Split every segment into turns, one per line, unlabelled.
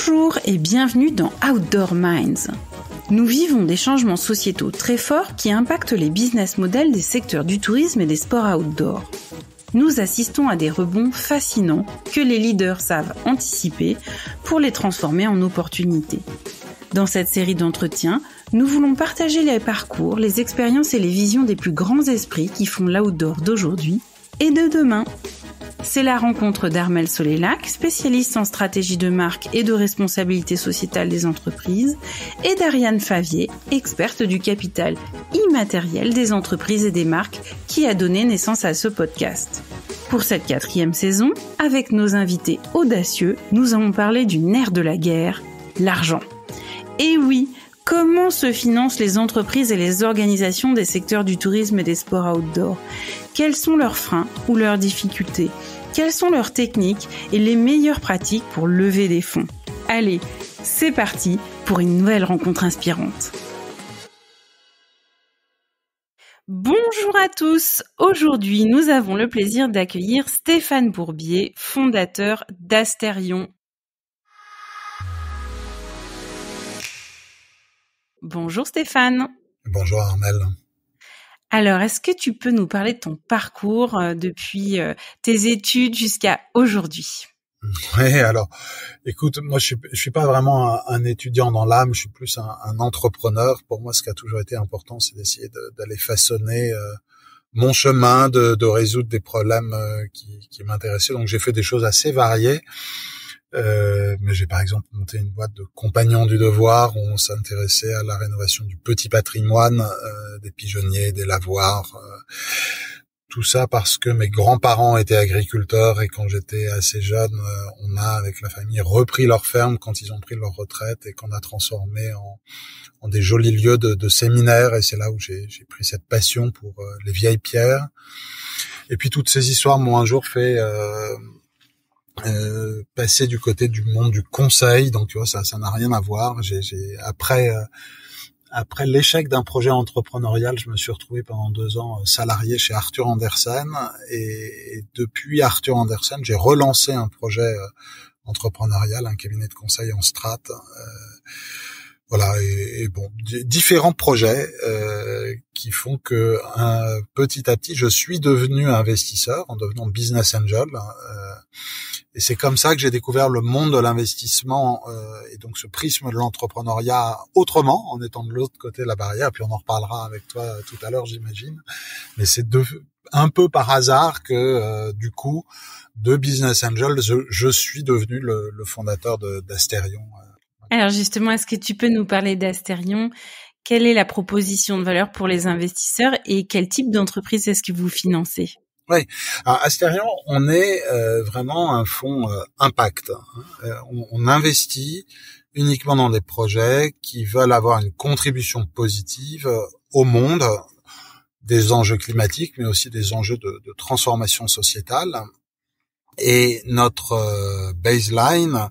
Bonjour et bienvenue dans Outdoor Minds. Nous vivons des changements sociétaux très forts qui impactent les business models des secteurs du tourisme et des sports outdoor. Nous assistons à des rebonds fascinants que les leaders savent anticiper pour les transformer en opportunités. Dans cette série d'entretiens, nous voulons partager les parcours, les expériences et les visions des plus grands esprits qui font l'outdoor d'aujourd'hui et de demain. C'est la rencontre d'Armel Solélac, spécialiste en stratégie de marque et de responsabilité sociétale des entreprises, et d'Ariane Favier, experte du capital immatériel des entreprises et des marques, qui a donné naissance à ce podcast. Pour cette quatrième saison, avec nos invités audacieux, nous allons parler du nerf de la guerre, l'argent. Et oui, comment se financent les entreprises et les organisations des secteurs du tourisme et des sports outdoor? Quels sont leurs freins ou leurs difficultés Quelles sont leurs techniques et les meilleures pratiques pour lever des fonds Allez, c'est parti pour une nouvelle rencontre inspirante. Bonjour à tous. Aujourd'hui, nous avons le plaisir d'accueillir Stéphane Bourbier, fondateur d'Astérion Bonjour Stéphane.
Bonjour Armel.
Alors, est-ce que tu peux nous parler de ton parcours euh, depuis euh, tes études jusqu'à aujourd'hui?
Oui, alors, écoute, moi je suis, suis pas vraiment un, étudiant dans l'âme, je suis plus un, entrepreneur. Pour moi, ce qui a toujours été important, c'est d'essayer d'aller façonner euh, mon chemin, de, résoudre des problèmes qui, qui m'intéressaient. Donc, j'ai fait des choses assez variées. Euh, mais j'ai par exemple monté une boîte de compagnons du devoir où on s'intéressait à la rénovation du petit patrimoine, euh, des pigeonniers, des lavoirs. Euh, tout ça parce que mes grands-parents étaient agriculteurs et quand j'étais assez jeune, euh, on a avec la famille repris leur ferme quand ils ont pris leur retraite et qu'on a transformé en, en, des jolis lieux de, de séminaires et c'est là où j'ai pris cette passion pour les vieilles pierres. Et puis toutes ces histoires m'ont un jour fait euh, passer du côté du monde du conseil. Donc tu vois, ça, ça n'a rien à voir. J'ai, après, euh, après l'échec d'un projet entrepreneurial, je me suis retrouvé pendant deux ans euh, salarié chez Arthur Andersen. Et, depuis Arthur Andersen, j'ai relancé un projet entrepreneurial, un cabinet de conseil en strat. Voilà, et, bon, différents projets qui font que petit à petit, je suis devenu investisseur en devenant business angel. Et c'est comme ça que j'ai découvert le monde de l'investissement euh, et donc ce prisme de l'entrepreneuriat autrement, en étant de l'autre côté de la barrière. Puis on en reparlera avec toi tout à l'heure, j'imagine. Mais c'est un peu par hasard que euh, du coup, de Business Angel, je, suis devenu le, fondateur d'Astérion.
Euh. Alors justement, est-ce que tu peux nous parler d'Astérion? Quelle est la proposition de valeur pour les investisseurs et quel type d'entreprise est-ce que vous financez?
Oui, à Astérion, on est euh, vraiment un fonds euh, impact. Hein. Euh, on, investit uniquement dans des projets qui veulent avoir une contribution positive au monde, des enjeux climatiques, mais aussi des enjeux de, de transformation sociétale. Et notre baseline,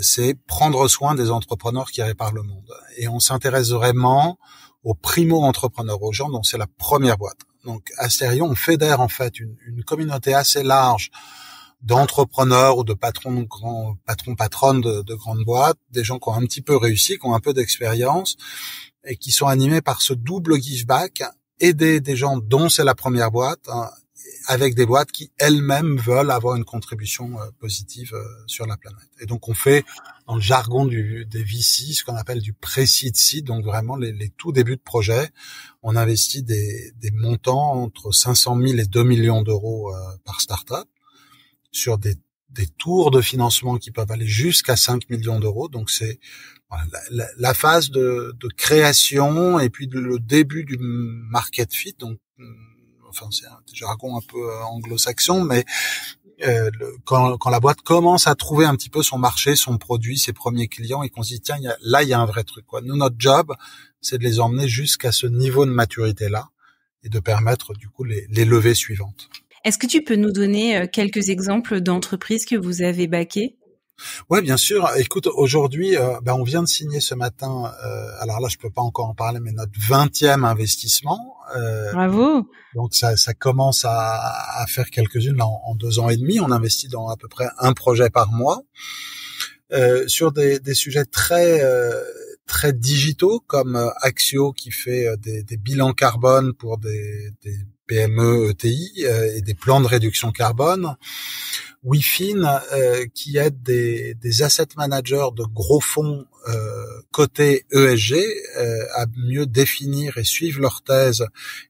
c'est prendre soin des entrepreneurs qui réparent le monde. Et on s'intéresse vraiment aux primo-entrepreneurs, aux gens dont c'est la première boîte. Donc Astérion, on fédère en fait une, une communauté assez large d'entrepreneurs ou de patrons patrons patronnes de, de, grandes boîtes, des gens qui ont un petit peu réussi, qui ont un peu d'expérience et qui sont animés par ce double give back, aider des gens dont c'est la première boîte hein, avec des boîtes qui elles-mêmes veulent avoir une contribution euh, positive euh, sur la planète. Et donc on fait dans le jargon du, des VC ce qu'on appelle du pré-seed seed, donc vraiment les, les, tout débuts de projet. On investit des, des, montants entre 500 000 et 2 millions d'euros euh, par startup sur des, des, tours de financement qui peuvent aller jusqu'à 5 millions d'euros. Donc c'est la, la, phase de, de, création et puis le début du market fit. Donc enfin c'est un jargon un peu euh, anglo-saxon, mais euh, quand, la boîte commence à trouver un petit peu son marché, son produit, ses premiers clients, et qu'on se dit tiens, là il y a un vrai truc. Quoi. Nous notre job, c'est de les emmener jusqu'à ce niveau de maturité là et de permettre du coup les, les levées suivantes.
Est-ce que tu peux nous donner euh, quelques exemples d'entreprises que vous avez baquées?
Ouais, bien sûr. Écoute, aujourd'hui, euh, ben, on vient de signer ce matin. Euh, alors là, je peux pas encore en parler, mais notre vingtième investissement.
Euh, Bravo.
Donc ça, ça commence à, à faire quelques-unes en, en, deux ans et demi. On investit dans à peu près un projet par mois. euh, sur des, des, sujets très très digitaux comme Axio qui fait des, des bilans carbone pour des, des PME ETI et des plans de réduction carbone. WeFin euh, qui aide des, des, asset managers de gros fonds euh, côté ESG euh, à mieux définir et suivre leur thèse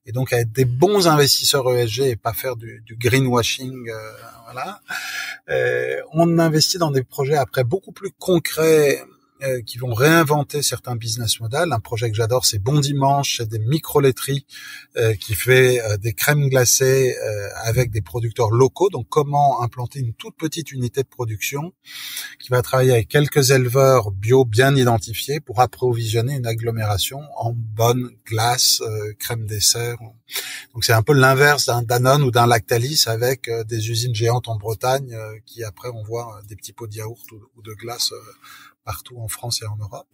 et donc à être des bons investisseurs ESG et pas faire du, du greenwashing. Euh, voilà. Euh, on investit dans des projets après beaucoup plus concrets euh, qui vont réinventer certains business models. Un projet que j'adore, c'est Bon Dimanche, c'est des micro-laiteries euh, qui fait euh, des crèmes glacées avec des producteurs locaux. Donc, comment implanter une toute petite unité de production qui va travailler avec quelques éleveurs bio bien identifiés pour approvisionner une agglomération en bonne glace, crème dessert. Donc, c'est un peu l'inverse d'un Danone ou d'un Lactalis avec des usines géantes en Bretagne qui après on voit des petits pots de yaourt ou de glace partout en France et en Europe.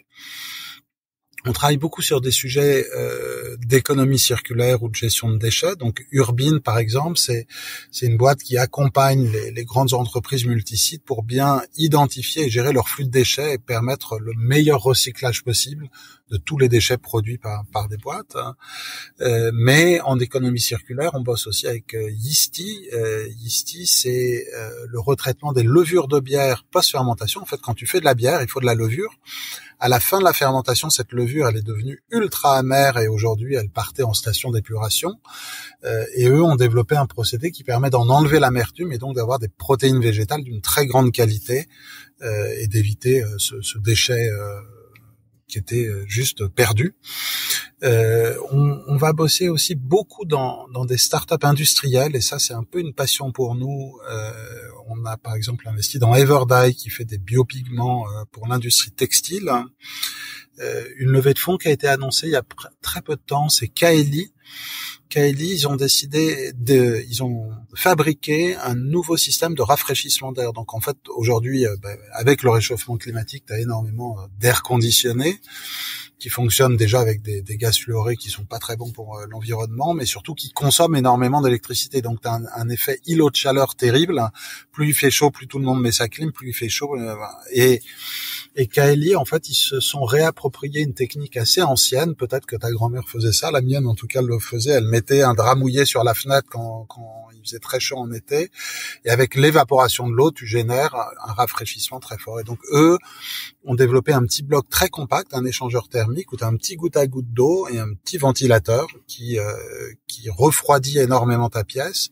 On travaille beaucoup sur des sujets euh, d'économie circulaire ou de gestion de déchets. Donc Urbine, par exemple, c'est c'est une boîte qui accompagne les, grandes entreprises multisites pour bien identifier et gérer leur flux de déchets et permettre le meilleur recyclage possible de tous les déchets produits par, par des boîtes. Hein. Euh, mais en économie circulaire, on bosse aussi avec euh, Yeasty. Euh, Yeasty, c'est euh, le retraitement des levures de bière post-fermentation. En fait, quand tu fais de la bière, il faut de la levure. À la fin de la fermentation, cette levure, elle est devenue ultra amère et aujourd'hui, elle partait en station d'épuration. Euh, et eux ont développé un procédé qui permet d'en enlever l'amertume et donc d'avoir des protéines végétales d'une très grande qualité euh, et d'éviter ce, ce, déchet qui était euh, juste perdu. Euh, on, va bosser aussi beaucoup dans, dans des startups industrielles et ça c'est un peu une passion pour nous. Euh, on a par exemple investi dans Everdye qui fait des biopigments euh, pour l'industrie textile. Une levée de fonds qui a été annoncée il y a très peu de temps, c'est Kaeli Kaeli, ils ont décidé de, ils ont fabriqué un nouveau système de rafraîchissement d'air. Donc en fait, aujourd'hui, euh, ben, avec le réchauffement climatique, tu as énormément euh, d'air conditionné qui fonctionne déjà avec des, des, gaz fluorés qui sont pas très bons pour euh, l'environnement, mais surtout qui consomment énormément d'électricité. Donc tu as un, effet îlot de chaleur terrible. Plus il fait chaud, plus tout le monde met sa clim, plus il fait chaud. et et Kaeli, en fait, ils se sont réappropriés une technique assez ancienne. Peut-être que ta grand-mère faisait ça, la mienne en tout cas le faisait. Elle mettait un drap mouillé sur la fenêtre quand, quand il faisait très chaud en été. Et avec l'évaporation de l'eau, tu génères un rafraîchissement très fort. Et donc eux ont développé un petit bloc très compact, un échangeur thermique où tu as un petit goutte à goutte d'eau et un petit ventilateur qui euh, qui refroidit énormément ta pièce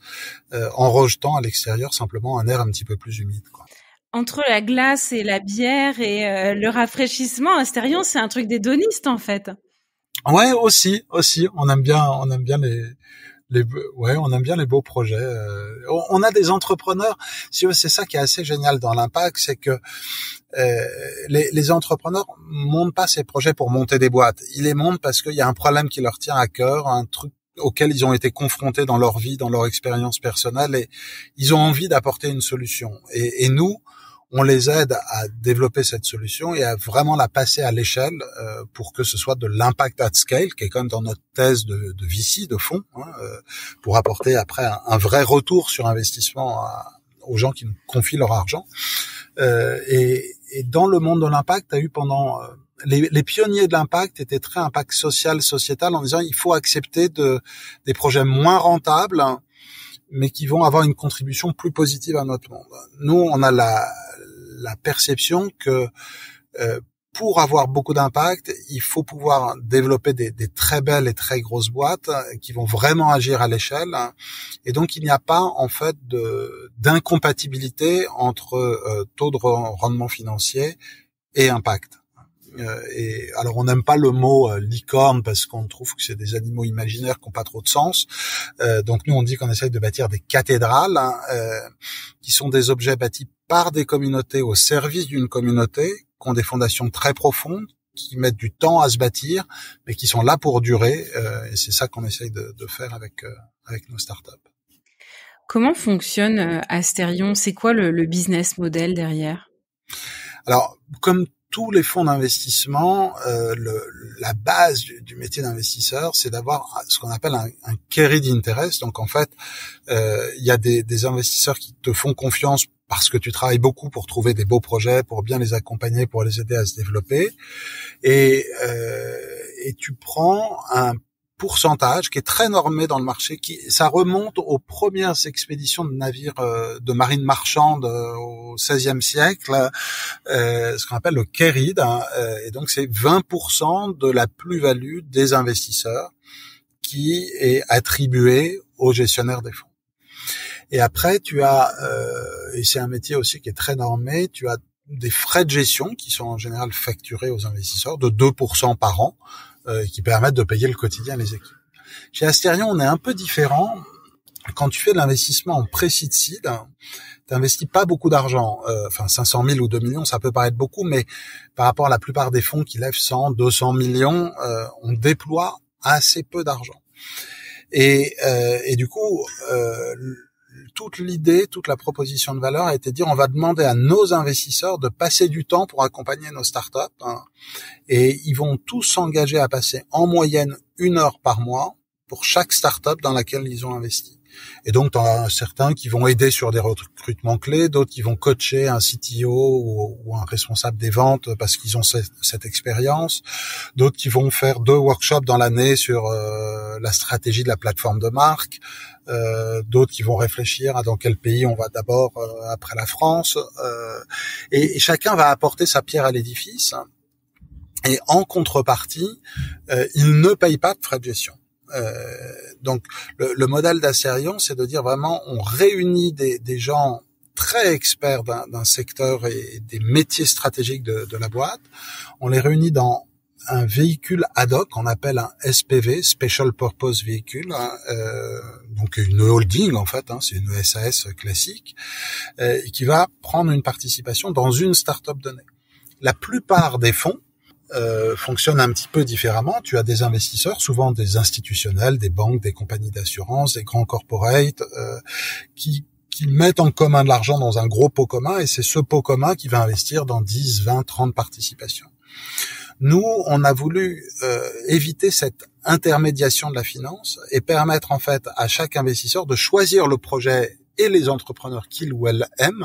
euh, en rejetant à l'extérieur simplement un air un petit peu plus humide. Quoi
entre la glace et la bière et euh, le rafraîchissement, Astérion, c'est un truc d'hédoniste en fait.
Ouais, aussi, aussi. On aime bien, on aime bien les, les, ouais, on aime bien les beaux projets. Euh, on a des entrepreneurs. Si c'est ça qui est assez génial dans l'impact, c'est que euh, les, les, entrepreneurs montent pas ces projets pour monter des boîtes. Ils les montent parce qu'il y a un problème qui leur tient à cœur, un truc auxquels ils ont été confrontés dans leur vie, dans leur expérience personnelle, et ils ont envie d'apporter une solution. Et, et nous, on les aide à développer cette solution et à vraiment la passer à l'échelle euh, pour que ce soit de l'impact at scale, qui est comme dans notre thèse de, de de fond, hein, euh, pour apporter après un, vrai retour sur investissement aux gens qui nous confient leur argent. Euh, et, et, dans le monde de l'impact, tu as eu pendant... Les, les, pionniers de l'impact étaient très impact social, sociétal, en disant il faut accepter de, des projets moins rentables, mais qui vont avoir une contribution plus positive à notre monde. Nous, on a la, la perception que euh, pour avoir beaucoup d'impact, il faut pouvoir développer des, des, très belles et très grosses boîtes qui vont vraiment agir à l'échelle. Et donc, il n'y a pas en fait d'incompatibilité entre euh, taux de rendement financier et impact. Euh, et alors on n'aime pas le mot euh, licorne parce qu'on trouve que c'est des animaux imaginaires qui n'ont pas trop de sens. Euh, donc nous on dit qu'on essaye de bâtir des cathédrales hein, qui sont des objets bâtis par des communautés au service d'une communauté, qui ont des fondations très profondes, qui mettent du temps à se bâtir, mais qui sont là pour durer. et c'est ça qu'on essaye de, de, faire avec avec nos startups.
Comment fonctionne Asterion? C'est quoi le, le business model derrière?
Alors, comme tous les fonds d'investissement, euh, la base du, métier d'investisseur, c'est d'avoir ce qu'on appelle un, un carry. Donc en fait, euh, il y a des, des, investisseurs qui te font confiance parce que tu travailles beaucoup pour trouver des beaux projets, pour bien les accompagner, pour les aider à se développer, et, euh, et tu prends un pourcentage qui est très normé dans le marché. Qui, ça remonte aux premières expéditions de navires euh, de marine marchande euh, au XVIe siècle, euh, ce qu'on appelle le carried. Hein, et donc c'est 20% de la plus-value des investisseurs qui est attribué aux gestionnaires des fonds. Et après, tu as, et c'est un métier aussi qui est très normé, tu as des frais de gestion qui sont en général facturés aux investisseurs de 2% par an. Euh, qui permettent de payer le quotidien les équipes. Chez Asterion, on est un peu différent. Quand tu fais de l'investissement en pré-seed seed, tu n'investis pas beaucoup d'argent. Euh, enfin, 500 000 ou 2 millions, ça peut paraître beaucoup, mais par rapport à la plupart des fonds qui lèvent 100, 200 millions, euh, on déploie assez peu d'argent. Et, et, du coup, toute l'idée, toute la proposition de valeur a été de dire on va demander à nos investisseurs de passer du temps pour accompagner nos startups hein, et ils vont tous s'engager à passer en moyenne une heure par mois pour chaque startup dans laquelle ils ont investi. Et donc, tu as certains qui vont aider sur des recrutements clés, d'autres qui vont coacher un CTO ou, un responsable des ventes parce qu'ils ont cette, expérience, d'autres qui vont faire deux workshops dans l'année sur euh, la stratégie de la plateforme de marque, euh, d'autres qui vont réfléchir à dans quel pays on va d'abord euh, après la France. Et, et, chacun va apporter sa pierre à l'édifice. Et en contrepartie, il ne paye pas de frais de gestion. Euh, donc le, le modèle d'Asserion, c'est de dire vraiment, on réunit des, des gens très experts d'un secteur et des métiers stratégiques de, de, la boîte. On les réunit dans un véhicule ad hoc qu'on appelle un SPV, Special Purpose Vehicle, hein, euh, donc une holding en fait, hein, c'est une SAS classique, euh, qui va prendre une participation dans une start-up donnée. La plupart des fonds euh, fonctionne un petit peu différemment. Tu as des investisseurs, souvent des institutionnels, des banques, des compagnies d'assurance, des grands corporates, euh, qui, qui mettent en commun de l'argent dans un gros pot commun, et c'est ce pot commun qui va investir dans 10, 20, 30 participations. Nous, on a voulu euh, éviter cette intermédiation de la finance et permettre en fait à chaque investisseur de choisir le projet et les entrepreneurs qu'il ou elle aime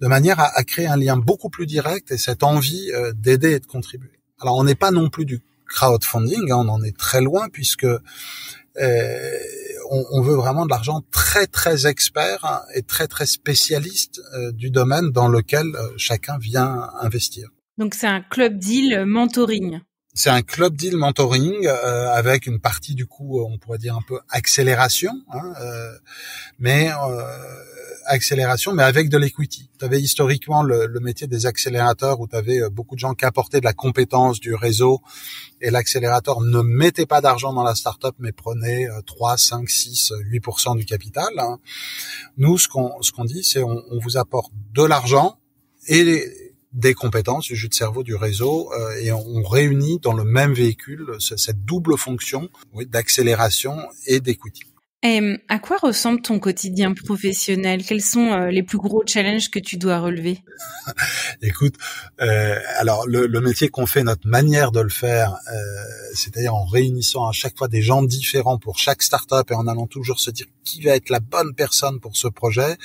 de manière à, créer un lien beaucoup plus direct et cette envie euh, d'aider et de contribuer. Alors on n'est pas non plus du crowdfunding, hein, on en est très loin puisque euh, on, veut vraiment de l'argent très très expert et très très spécialiste euh, du domaine dans lequel chacun vient investir.
Donc c'est un club deal mentoring.
C'est un club deal mentoring avec une partie du coup, on pourrait dire un peu accélération, hein, mais accélération, mais avec de l'equity. Tu avais historiquement le, métier des accélérateurs où tu avais euh, beaucoup de gens qui apportaient de la compétence du réseau et l'accélérateur ne mettait pas d'argent dans la startup mais prenait 3, 5, 6, 8% du capital. Hein. Nous, ce qu'on ce qu'on dit, c'est on, on vous apporte de l'argent et des compétences du jus de cerveau du réseau euh, et on, réunit dans le même véhicule cette double fonction oui, d'accélération et d'equity.
À quoi ressemble ton quotidien professionnel? Quels sont euh, les plus gros challenges que tu dois relever?
Écoute, euh, alors le, le métier qu'on fait, notre manière de le faire, euh, c'est-à-dire en réunissant à chaque fois des gens différents pour chaque startup et en allant toujours se dire qui va être la bonne personne pour ce projet,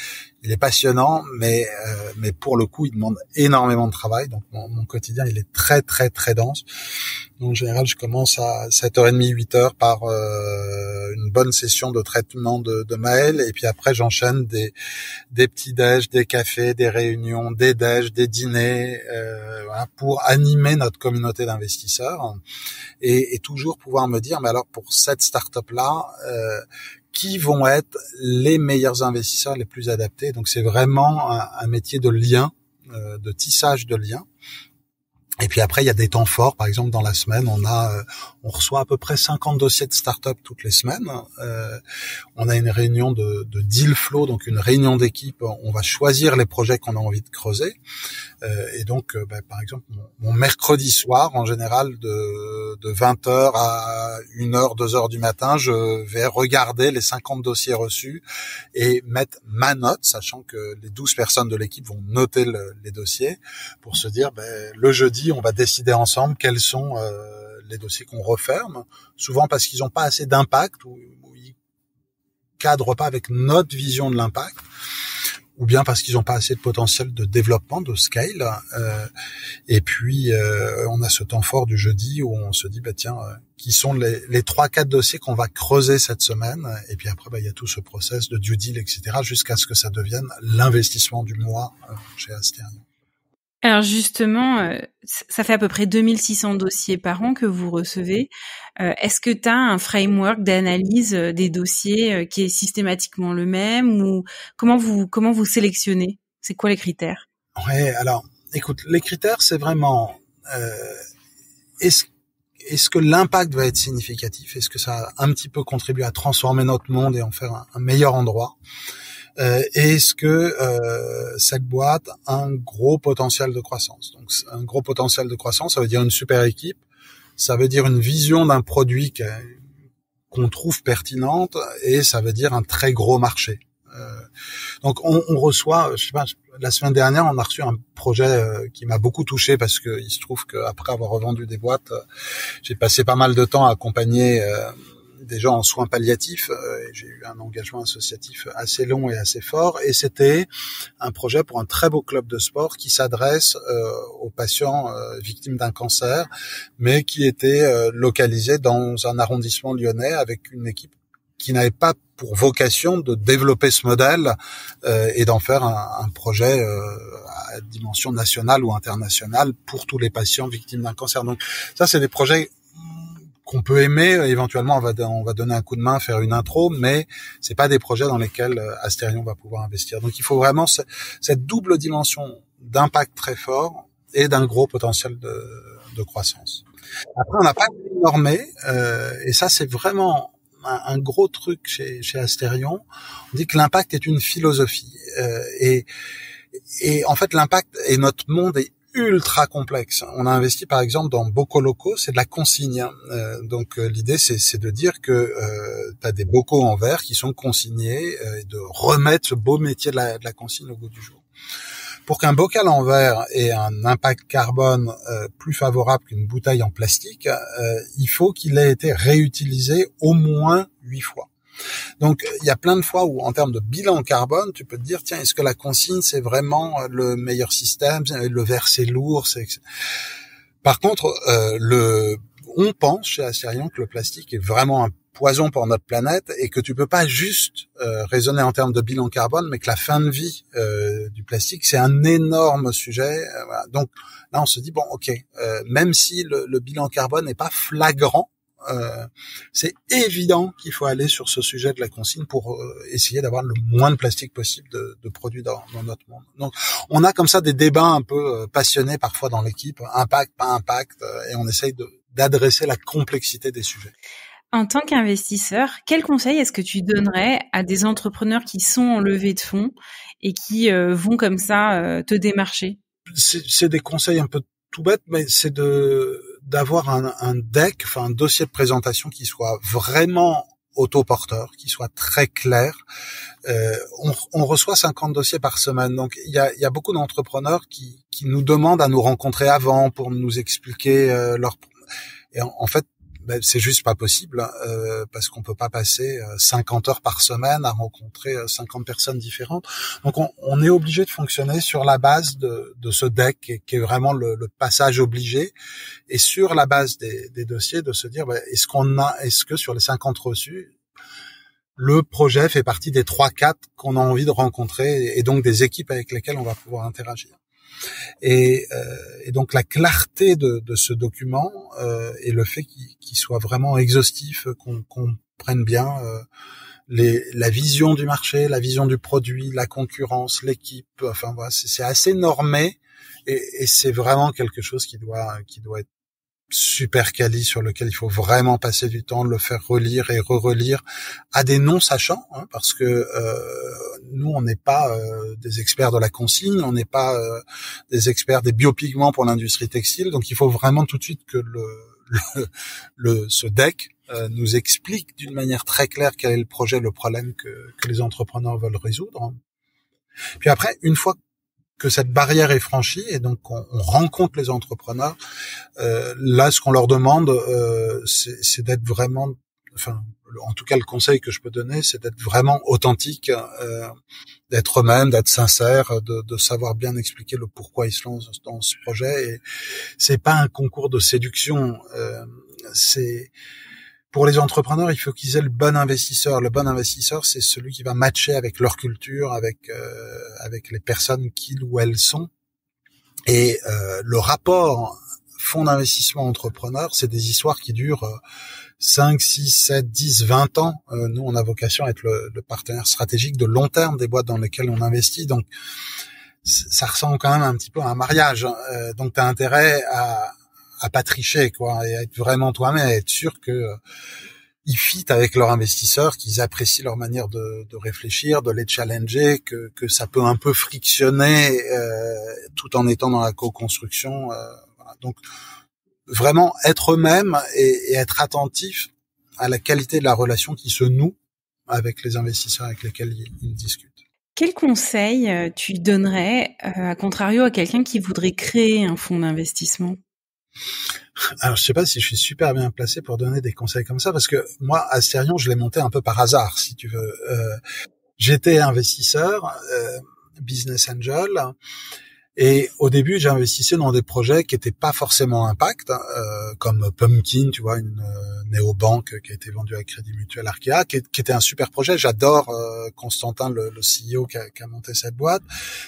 il est passionnant, mais euh, mais pour le coup, il demande énormément de travail. Donc mon, mon, quotidien, il est très très très dense. Donc en général, je commence à 7h30, 8h par euh, une bonne session de traitement de, de mails, et puis après j'enchaîne des des petits déj, des cafés, des réunions, des déj, des dîners, euh, voilà, pour animer notre communauté d'investisseurs et, et, toujours pouvoir me dire, mais alors pour cette startup là euh, qui vont être les meilleurs investisseurs les plus adaptés. Donc c'est vraiment un, métier de lien, euh, de tissage de liens. Et puis après, il y a des temps forts. Par exemple, dans la semaine, on a, euh, on reçoit à peu près 50 dossiers de start-up toutes les semaines. Euh, on a une réunion de, de deal flow, donc une réunion d'équipe. On va choisir les projets qu'on a envie de creuser. Euh, et donc, ben, par exemple, mon, mercredi soir, en général, de, de 20h à 1h, 2h du matin, je vais regarder les 50 dossiers reçus et mettre ma note, sachant que les 12 personnes de l'équipe vont noter les dossiers pour se dire, ben, le jeudi, on va décider ensemble quels sont euh, les dossiers qu'on referme, souvent parce qu'ils n'ont pas assez d'impact ou, ou ils cadrent pas avec notre vision de l'impact ou bien parce qu'ils n'ont pas assez de potentiel de développement, de scale. Euh, et puis, euh, on a ce temps fort du jeudi où on se dit, bah tiens, qui sont les trois, quatre dossiers qu'on va creuser cette semaine. Et puis après, bah, il y a tout ce process de due deal, etc., jusqu'à ce que ça devienne l'investissement du mois chez Asterion.
Alors justement, euh, ça fait à peu près 2600 dossiers par an que vous recevez. Euh, est-ce que tu as un framework d'analyse euh, des dossiers qui est systématiquement le même ou comment vous comment vous sélectionnez? C'est quoi les critères?
Ouais, alors écoute, les critères c'est vraiment est-ce est-ce que l'impact va être significatif? Est-ce que ça a un petit peu contribué à transformer notre monde et en faire un meilleur endroit? Euh, est-ce que euh, cette boîte a un gros potentiel de croissance? Donc un gros potentiel de croissance, ça veut dire une super équipe, ça veut dire une vision d'un produit qu'on trouve pertinente et ça veut dire un très gros marché. Euh, donc on, on, reçoit, je sais pas, la semaine dernière, on a reçu un projet euh, qui m'a beaucoup touché parce que il se trouve qu'après avoir revendu des boîtes, euh, j'ai passé pas mal de temps à accompagner déjà en soins palliatifs. Euh, j'ai eu un engagement associatif assez long et assez fort, et c'était un projet pour un très beau club de sport qui s'adresse euh, aux patients euh, victimes d'un cancer, mais qui était localisé dans un arrondissement lyonnais avec une équipe qui n'avait pas pour vocation de développer ce modèle et d'en faire un, un projet à dimension nationale ou internationale pour tous les patients victimes d'un cancer. Donc ça, c'est des projets qu'on peut aimer. Éventuellement, on va, on va donner un coup de main, faire une intro, mais c'est pas des projets dans lesquels euh, Asterion va pouvoir investir. Donc, il faut vraiment cette double dimension d'impact très fort et d'un gros potentiel de, de, croissance. Après, on n'a pas normé, euh, et ça, c'est vraiment un, gros truc chez, chez Asterion. On dit que l'impact est une philosophie, euh, et et en fait, l'impact et notre monde ultra complexe. On a investi par exemple dans Bocaux c'est de la consigne. Hein. Euh, donc euh, l'idée c'est de dire que euh, tu as des bocaux en verre qui sont consignés euh, et de remettre ce beau métier de la, de la consigne au goût du jour. Pour qu'un bocal en verre ait un impact carbone plus favorable qu'une bouteille en plastique, il faut qu'il ait été réutilisé au moins huit fois. Donc il y a plein de fois où en termes de bilan carbone, tu peux te dire tiens est-ce que la consigne c'est vraiment euh, le meilleur système Le verre c'est lourd, c'est par contre euh, le on pense chez Asserion que le plastique est vraiment un poison pour notre planète et que tu peux pas juste euh, raisonner en termes de bilan carbone, mais que la fin de vie euh, du plastique c'est un énorme sujet. Donc là on se dit bon ok, même si le, le bilan carbone n'est pas flagrant, euh, c'est évident qu'il faut aller sur ce sujet de la consigne pour euh, essayer d'avoir le moins de plastique possible de, de produits dans, dans, notre monde. Donc, on a comme ça des débats un peu euh, passionnés parfois dans l'équipe, impact, pas impact, et on essaye d'adresser la complexité des sujets.
En tant qu'investisseur, quel conseil est-ce que tu donnerais à des entrepreneurs qui sont en levée de fonds et qui vont comme ça te démarcher?
C'est des conseils un peu tout bêtes, mais c'est de d'avoir un, un, deck, enfin un dossier de présentation qui soit vraiment autoporteur, qui soit très clair. Euh, on, on, reçoit 50 dossiers par semaine, donc il y a, y a, beaucoup d'entrepreneurs qui, qui, nous demandent à nous rencontrer avant pour nous expliquer euh, leur. Et en fait, ben, c'est juste pas possible hein, euh, parce qu'on peut pas passer 50 euh, heures par semaine à rencontrer 50 euh, personnes différentes. Donc on, on est obligé de fonctionner sur la base de, de ce deck qui est, vraiment le, le, passage obligé et sur la base des, des dossiers de se dire ben, est-ce qu'on a est-ce que sur les 50 reçus le projet fait partie des 3-4 qu'on a envie de rencontrer et donc des équipes avec lesquelles on va pouvoir interagir? Et, euh, et, donc la clarté de, de ce document euh, et le fait qu'il soit vraiment exhaustif, qu'on prenne bien euh, les, la vision du marché, la vision du produit, la concurrence, l'équipe. Enfin voilà, c'est assez normé et, et c'est vraiment quelque chose qui doit qui doit être super quali sur lequel il faut vraiment passer du temps, le faire relire et re-relire à des non-sachants, hein, parce que euh, nous, on n'est pas euh, des experts de la consigne, on n'est pas euh, des experts des biopigments pour l'industrie textile, donc il faut vraiment tout de suite que le, le, le ce deck nous explique d'une manière très claire quel est le projet, le problème que, que les entrepreneurs veulent résoudre. Puis après, une fois que cette barrière est franchie et donc on, rencontre les entrepreneurs. Euh, là, ce qu'on leur demande, euh, c'est d'être vraiment, enfin, en tout cas, le conseil que je peux donner, c'est d'être vraiment authentique, euh, d'être eux-mêmes, d'être sincère, de, de, savoir bien expliquer le pourquoi ils se lancent dans ce projet. Et c'est pas un concours de séduction. Euh, c'est pour les entrepreneurs, il faut qu'ils aient le bon investisseur. Le bon investisseur, c'est celui qui va matcher avec leur culture, avec euh, avec les personnes qu'ils ou elles sont. Et euh, le rapport fonds d'investissement entrepreneur, c'est des histoires qui durent 5, 6, 7, 10, 20 ans. Euh, nous, on a vocation à être le, le, partenaire stratégique de long terme des boîtes dans lesquelles on investit. Donc, ça ressemble quand même un petit peu à un mariage. Hein. Euh, donc, tu as intérêt à, à pas tricher, quoi, et être vraiment toi-même, être sûr que euh, ils fit avec leurs investisseurs, qu'ils apprécient leur manière de, de, réfléchir, de les challenger, que, que ça peut un peu frictionner euh, tout en étant dans la co-construction. Euh, voilà. Donc vraiment être eux-mêmes et, et, être attentif à la qualité de la relation qui se noue avec les investisseurs avec lesquels ils, ils discutent.
Quel conseil euh, tu donnerais, euh, à contrario, à quelqu'un qui voudrait créer un fonds d'investissement?
Alors, je sais pas si je suis super bien placé pour donner des conseils comme ça, parce que moi, Astérion, je l'ai monté un peu par hasard, si tu veux. Euh, J'étais investisseur, euh, business angel, et au début, j'investissais dans des projets qui n'étaient pas forcément impact, euh, comme Pumpkin, tu vois, une euh, néobanque qui a été vendue à Crédit Mutuel Arkea, qui, qui était un super projet. J'adore euh, Constantin, le, le CEO qui a, qui a, monté cette boîte,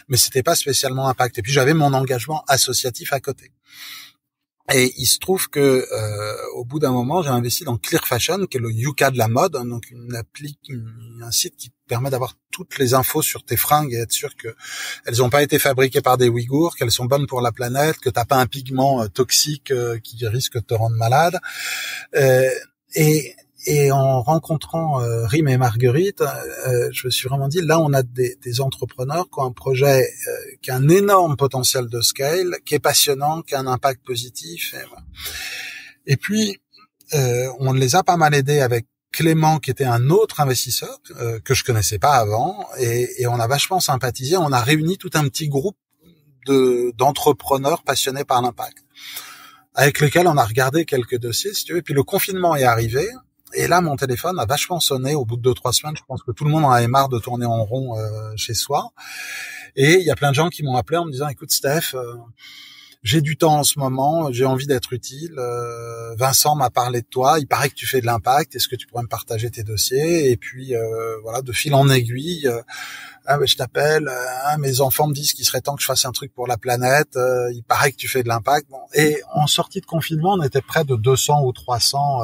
mais c'était pas spécialement impact. Et puis j'avais mon engagement associatif à côté. Et il se trouve que euh, au bout d'un moment, j'ai investi dans Clear Fashion, qui est le Yuka de la mode, hein, donc une appli, un site qui permet d'avoir toutes les infos sur tes fringues et être sûr que elles n'ont pas été fabriquées par des Ouïghours, qu'elles sont bonnes pour la planète, que t'as pas un pigment euh, toxique euh, qui risque de te rendre malade. Euh, et et en rencontrant euh, Rim et Marguerite, euh, je me suis vraiment dit, là, on a des, des entrepreneurs qui ont un projet euh, qui a un énorme potentiel de scale, qui est passionnant, qui a un impact positif. Et, voilà. et puis, euh, on les a pas mal aidés avec Clément, qui était un autre investisseur euh, que je connaissais pas avant, et, et, on a vachement sympathisé. On a réuni tout un petit groupe de d'entrepreneurs passionnés par l'impact avec lesquels on a regardé quelques dossiers, si tu veux. Et puis le confinement est arrivé, et là, mon téléphone a vachement sonné au bout de deux trois semaines. Je pense que tout le monde en avait marre de tourner en rond euh, chez soi. Et il y a plein de gens qui m'ont appelé en me disant "Écoute, Steph, euh, j'ai du temps en ce moment, j'ai envie d'être utile. Euh, Vincent m'a parlé de toi. Il paraît que tu fais de l'impact. Est-ce que tu pourrais me partager tes dossiers? Et puis euh, voilà, de fil en aiguille." Euh, ah, je t'appelle, ah, mes enfants me disent qu'il serait temps que je fasse un truc pour la planète, il paraît que tu fais de l'impact. Bon. Et en sortie de confinement, on était près de 200 ou 300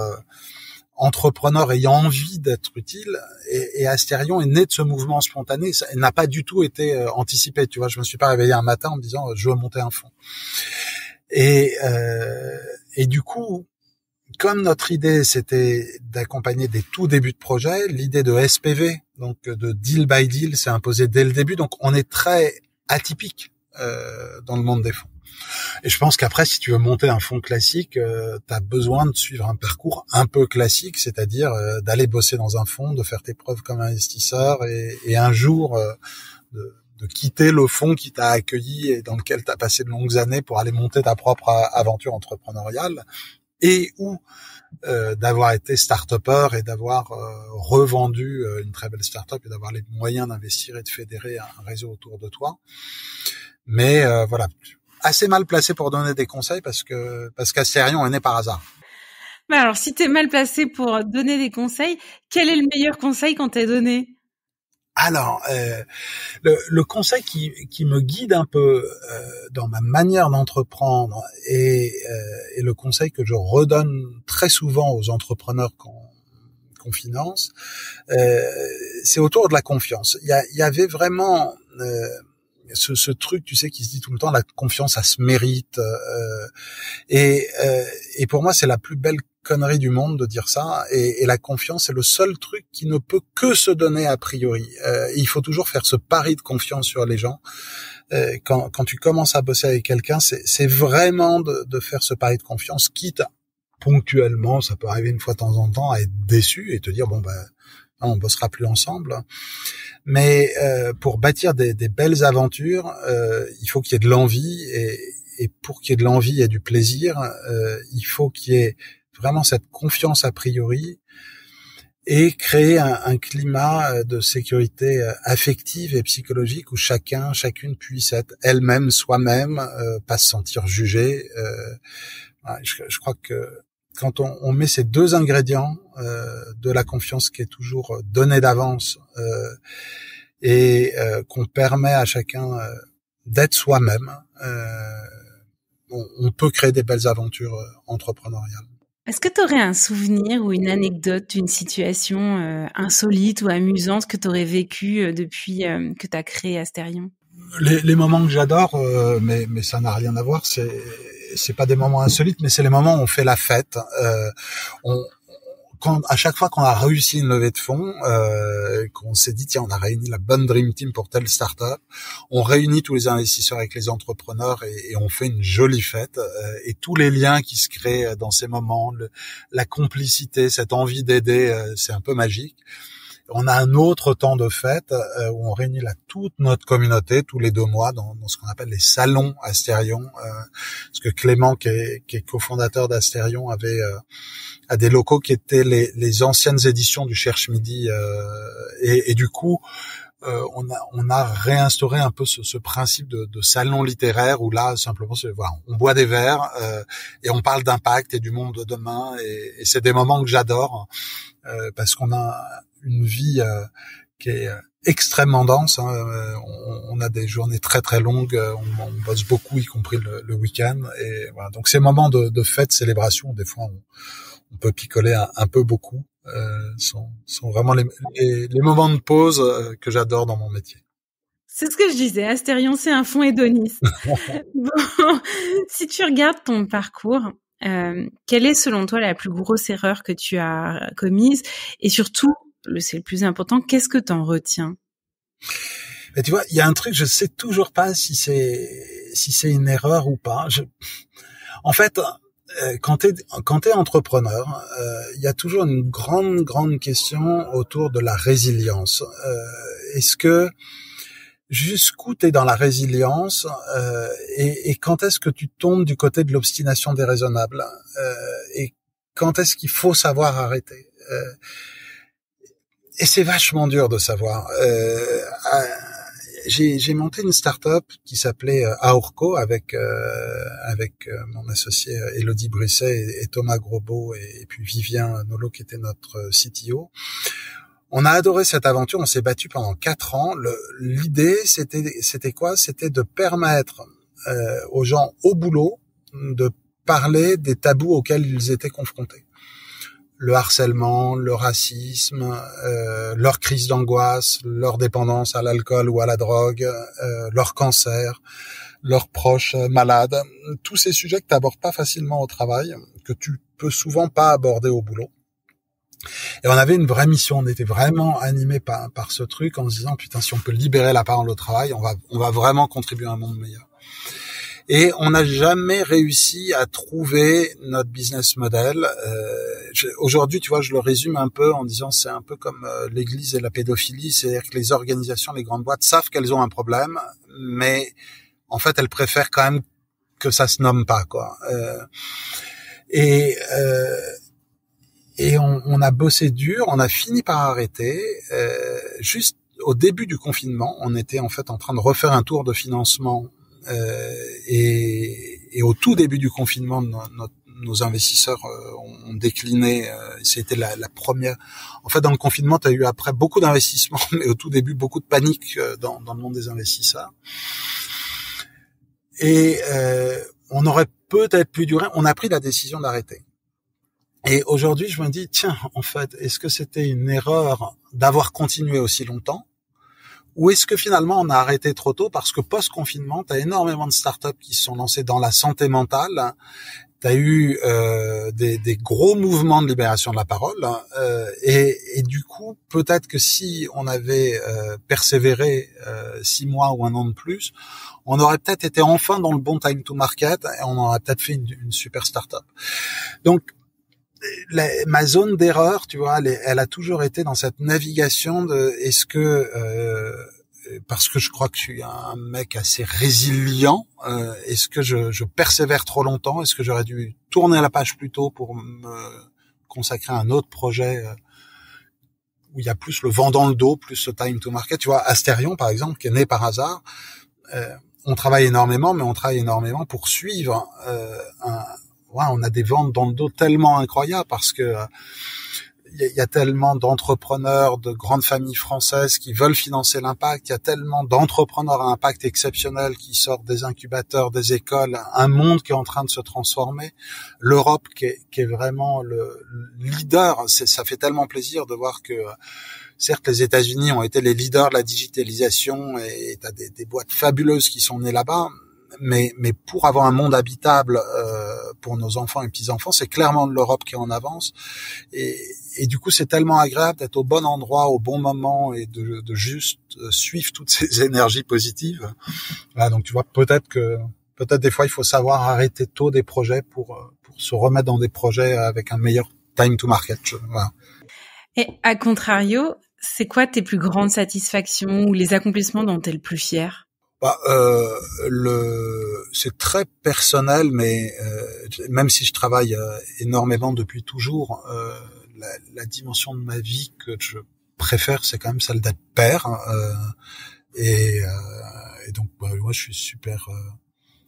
entrepreneur ayant envie d'être utile et, et, Astérion est né de ce mouvement spontané. Ça n'a pas du tout été euh, anticipé. Tu vois, je me suis pas réveillé un matin en me disant je veux monter un fonds. Et, euh, et du coup, comme notre idée c'était d'accompagner des tout débuts de projet, l'idée de SPV, donc de deal by deal, s'est imposée dès le début. Donc on est très atypique euh, dans le monde des fonds. Et je pense qu'après, si tu veux monter un fonds classique, euh, tu as besoin de suivre un parcours un peu classique, c'est-à-dire euh, d'aller bosser dans un fonds, de faire tes preuves comme investisseur et, et un jour euh, de, de, quitter le fonds qui t'a accueilli et dans lequel tu as passé de longues années pour aller monter ta propre aventure entrepreneuriale et ou euh, d'avoir été start-upper et d'avoir revendu une très belle start-up et d'avoir les moyens d'investir et de fédérer un réseau autour de toi. Mais voilà, assez mal placé pour donner des conseils parce que parce qu'Astérion est né par hasard.
Mais alors, si tu es mal placé pour donner des conseils, quel est le meilleur conseil qu'on t'ait donné?
Alors, euh, le, le, conseil qui, qui, me guide un peu euh, dans ma manière d'entreprendre et, euh, et, le conseil que je redonne très souvent aux entrepreneurs qu'on qu'on finance, euh, c'est autour de la confiance. Il y, y avait vraiment euh, ce, ce, truc, tu sais, qui se dit tout le temps, la confiance, ça se mérite. Euh, et, euh, et pour moi, c'est la plus belle connerie du monde de dire ça. Et, et la confiance, c'est le seul truc qui ne peut que se donner a priori. Euh, il faut toujours faire ce pari de confiance sur les gens. Euh, quand, quand, tu commences à bosser avec quelqu'un, c'est vraiment de, de, faire ce pari de confiance, quitte ponctuellement, ça peut arriver une fois de temps en temps, à être déçu et te dire bon ben on bossera plus ensemble. Mais euh, pour bâtir des, des belles aventures, euh, il faut qu'il y ait de l'envie et, et, pour qu'il y ait de l'envie et du plaisir, euh, il faut qu'il y ait vraiment cette confiance a priori et créer un, un, climat de sécurité euh, affective et psychologique où chacun, chacune puisse être elle-même, soi-même, euh, pas se sentir jugé. Euh, je, je, crois que quand on, on, met ces deux ingrédients euh, de la confiance qui est toujours donnée d'avance euh, et euh, qu'on permet à chacun d'être soi-même, on, on, peut créer des belles aventures entrepreneuriales.
Est-ce que tu aurais un souvenir ou une anecdote d'une situation insolite ou amusante que tu aurais vécue depuis que tu as créé Astérion
les, les, moments que j'adore, mais, mais ça n'a rien à voir, c'est c'est pas des moments insolites, mais c'est les moments où on fait la fête. Euh, on, quand, à chaque fois qu'on a réussi une levée de fonds, euh, qu'on s'est dit tiens on a réuni la bonne dream team pour telle startup, on réunit tous les investisseurs avec les entrepreneurs et, on fait une jolie fête euh, et tous les liens qui se créent dans ces moments, la complicité, cette envie d'aider, euh, c'est un peu magique. On a un autre temps de fête euh, où on réunit la, toute notre communauté tous les deux mois dans, dans ce qu'on appelle les salons Astérion. Euh, parce que Clément, qui est, qui est cofondateur d'Astérion, avait euh, a des locaux qui étaient les, les anciennes éditions du Cherche Midi. Euh, et, et, du coup, euh, on, a, on a réinstauré un peu ce, ce principe de, de, salon littéraire où là, simplement, voilà, on boit des verres euh, et on parle d'impact et du monde de demain. Et, et c'est des moments que j'adore euh, parce qu'on a une vie euh, qui est euh, extrêmement dense. Hein. Euh, on, on, a des journées très très longues, on, on bosse beaucoup, y compris le, le week-end. Et voilà. Donc ces moments de, de fête, célébration, des fois on, on peut picoler un, peu beaucoup, sont, sont vraiment les, les, les, moments de pause que j'adore dans mon métier.
C'est ce que je disais, Astérion, c'est un fond hédoniste. bon, si tu regardes ton parcours, euh, quelle est selon toi la plus grosse erreur que tu as commise? Et surtout c'est le plus important. Qu'est-ce que tu en retiens
Tu vois, il y a un truc, je sais toujours pas si c'est si c'est une erreur ou pas. Je... En fait, euh, quand tu es es entrepreneur, euh, il y a toujours une grande grande question autour de la résilience. Euh, est-ce que jusqu'où tu es dans la résilience euh, et, et, quand est-ce que tu tombes du côté de l'obstination déraisonnable euh, et quand est-ce qu'il faut savoir arrêter euh, et c'est vachement dur de savoir. Euh, j'ai monté une start-up qui s'appelait euh, Aurco avec euh, avec euh, mon associé Elodie Brisset et, Thomas Grosbeau et, et, puis Vivien Nolo qui était notre CTO. On a adoré cette aventure, on s'est battu pendant quatre ans. L'idée, c'était c'était quoi? C'était de permettre euh, aux gens au boulot de parler des tabous auxquels ils étaient confrontés le harcèlement, le racisme, euh, leur crise d'angoisse, leur dépendance à l'alcool ou à la drogue, euh, leur cancer, leurs proches malades, tous ces sujets que tu n'abordes pas facilement au travail, que tu peux souvent pas aborder au boulot. Et on avait une vraie mission, on était vraiment animé par, par ce truc en se disant putain si on peut libérer la parole au travail, on va on va vraiment contribuer à un monde meilleur et on n'a jamais réussi à trouver notre business model. Euh, Aujourd'hui, tu vois, je le résume un peu en disant c'est un peu comme euh, l'Église et la pédophilie, c'est-à-dire que les organisations, les grandes boîtes savent qu'elles ont un problème, mais en fait, elles préfèrent quand même que ça se nomme pas, quoi. Euh, et euh, et on, on, a bossé dur, on a fini par arrêter. Euh, juste au début du confinement, on était en fait en train de refaire un tour de financement euh, et, et, au tout début du confinement, notre, nos investisseurs euh, ont décliné. Euh, c'était la, la, première. En fait, dans le confinement, tu as eu après beaucoup d'investissements, mais au tout début, beaucoup de panique dans, dans le monde des investisseurs. Et euh, on aurait peut-être pu durer. On a pris la décision d'arrêter. Et aujourd'hui, je me dis, tiens, en fait, est-ce que c'était une erreur d'avoir continué aussi longtemps? Ou est-ce que finalement on a arrêté trop tôt? Parce que post-confinement, tu as énormément de startups qui se sont lancées dans la santé mentale tu as eu euh, des, des, gros mouvements de libération de la parole euh, et, et, du coup peut-être que si on avait euh, persévéré euh, six mois ou un an de plus, on aurait peut-être été enfin dans le bon time to market et on aurait peut-être fait une, une super startup. Donc la, ma zone d'erreur, tu vois, elle, elle, a toujours été dans cette navigation de est-ce que euh, parce que je crois que je suis un mec assez résilient. Euh, est-ce que je, je, persévère trop longtemps? Est-ce que j'aurais dû tourner la page plus tôt pour me consacrer à un autre projet euh, où il y a plus le vent dans le dos, plus ce time to market? Tu vois, Asterion, par exemple, qui est né par hasard, euh, on travaille énormément, mais on travaille énormément pour suivre euh, un, ouais, on a des ventes dans le dos tellement incroyables parce que il y, a tellement d'entrepreneurs de grandes familles françaises qui veulent financer l'impact. Il y a tellement d'entrepreneurs à impact exceptionnel qui sortent des incubateurs, des écoles. Un monde qui est en train de se transformer. L'Europe qui est, vraiment le leader. Ça fait tellement plaisir de voir que certes les États-Unis ont été les leaders de la digitalisation et tu as des, des boîtes fabuleuses qui sont nées là-bas mais, mais pour avoir un monde habitable euh, pour nos enfants et petits-enfants, c'est clairement l'Europe qui en avance. Et, du coup, c'est tellement agréable d'être au bon endroit, au bon moment et de, de juste euh, suivre toutes ces énergies positives. Voilà, donc tu vois, peut-être que peut-être des fois, il faut savoir arrêter tôt des projets pour, euh, pour se remettre dans des projets avec un meilleur time to market. Voilà.
Et à contrario, c'est quoi tes plus grandes satisfactions ou les accomplissements dont tu es le plus fier?
Bah, euh, c'est très personnel, mais euh, même si je travaille euh, énormément depuis toujours, euh, la, la, dimension de ma vie que je préfère, c'est quand même celle d'être père. Euh, et, et, donc, bah, moi, je suis super,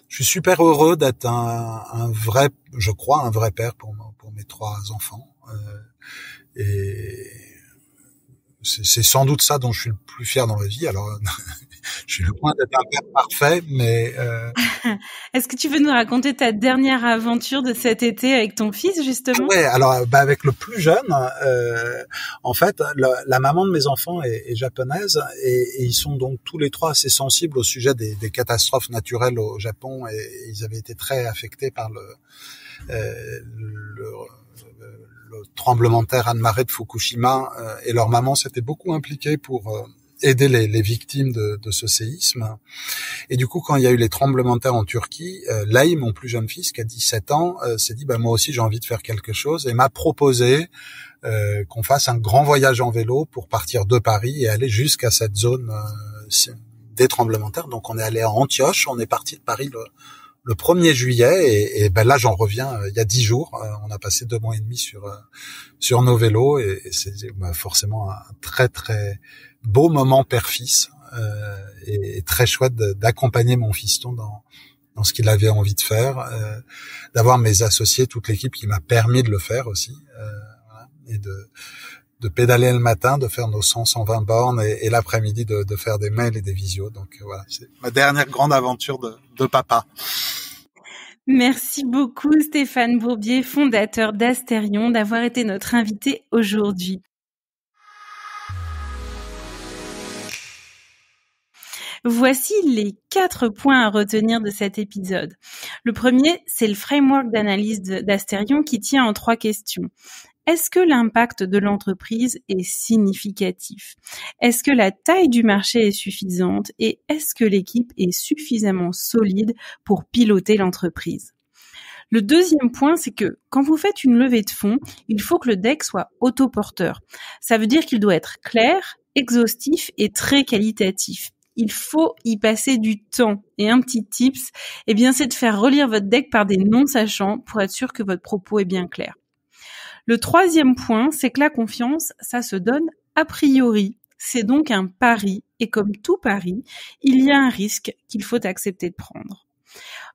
je suis super heureux d'être un, un, vrai, je crois, un vrai père pour, pour mes trois enfants. et c'est sans doute ça dont je suis le plus fier dans ma vie. Alors, je suis loin d'être un père parfait, mais. Euh...
Est-ce que tu veux nous raconter ta dernière aventure de cet été avec ton fils, justement?
Ouais, alors bah, avec le plus jeune, euh, en fait, la, la, maman de mes enfants est, est japonaise et, et, ils sont donc tous les trois assez sensibles au sujet des, des catastrophes naturelles au Japon et, et, ils avaient été très affectés par le, euh, le le tremblement de terre Anne-Marie de Fukushima euh, et leur maman s'était beaucoup impliquée pour euh, aider les, victimes de, ce séisme. Et du coup, quand il y a eu les tremblements de terre en Turquie, euh, Laïm, mon plus jeune fils, qui a 17 ans, euh, s'est dit, bah, moi aussi j'ai envie de faire quelque chose, et m'a proposé qu'on fasse un grand voyage en vélo pour partir de Paris et aller jusqu'à cette zone des tremblements de terre. Donc on est allé à Antioche, on est parti de Paris le, le 1er juillet et, et ben là j'en reviens euh, il y a dix jours. Euh, on a passé deux mois et demi sur euh, sur nos vélos et, c'est ben, forcément un très très beau moment père-fils et, et, très chouette d'accompagner mon fiston dans dans ce qu'il avait envie de faire, d'avoir mes associés, toute l'équipe qui m'a permis de le faire aussi et de de pédaler le matin, de faire nos 100, 120 bornes et, l'après-midi de, faire des mails et des visios. Donc voilà, c'est ma dernière grande aventure de, de papa.
Merci beaucoup Stéphane Bourbier, fondateur d'Astérion, d'avoir été notre invité aujourd'hui. Voici les quatre points à retenir de cet épisode. Le premier, c'est le framework d'analyse d'Astérion qui tient en trois questions. Est-ce que l'impact de l'entreprise est significatif? Est-ce que la taille du marché est suffisante? Et est-ce que l'équipe est suffisamment solide pour piloter l'entreprise? Le deuxième point, c'est que quand vous faites une levée de fonds, il faut que le deck soit autoporteur. Ça veut dire qu'il doit être clair, exhaustif et très qualitatif. Il faut y passer du temps. Et un petit tips, eh bien, c'est de faire relire votre deck par des non-sachants pour être sûr que votre propos est bien clair. Le troisième point, c'est que la confiance, ça se donne a priori. C'est donc un pari, et comme tout pari, il y a un risque qu'il faut accepter de prendre.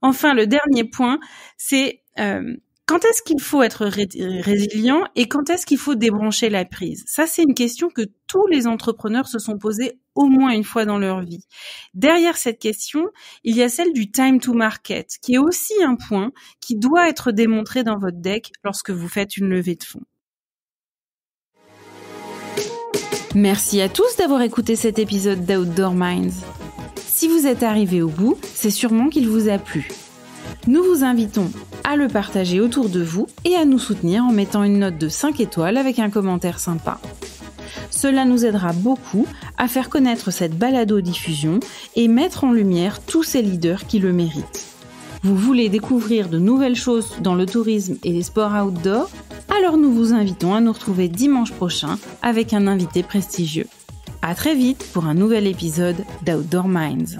Enfin, le dernier point, c'est euh, Quand est-ce qu'il faut être résilient et quand est-ce qu'il faut débrancher la prise? Ça, c'est une question que tous les entrepreneurs se sont posées au moins une fois dans leur vie. Derrière cette question, il y a celle du time to market, qui est aussi un point qui doit être démontré dans votre deck lorsque vous faites une levée de fonds. Merci à tous d'avoir écouté cet épisode d'Outdoor Minds. Si vous êtes arrivé au bout, c'est sûrement qu'il vous a plu. Nous vous invitons à le partager autour de vous et à nous soutenir en mettant une note de 5 étoiles avec un commentaire sympa. Cela nous aidera beaucoup à faire connaître cette balado-diffusion et mettre en lumière tous ces leaders qui le méritent. Vous voulez découvrir de nouvelles choses dans le tourisme et les sports outdoor? Alors nous vous invitons à nous retrouver dimanche prochain avec un invité prestigieux. À très vite pour un nouvel épisode d'Outdoor Minds.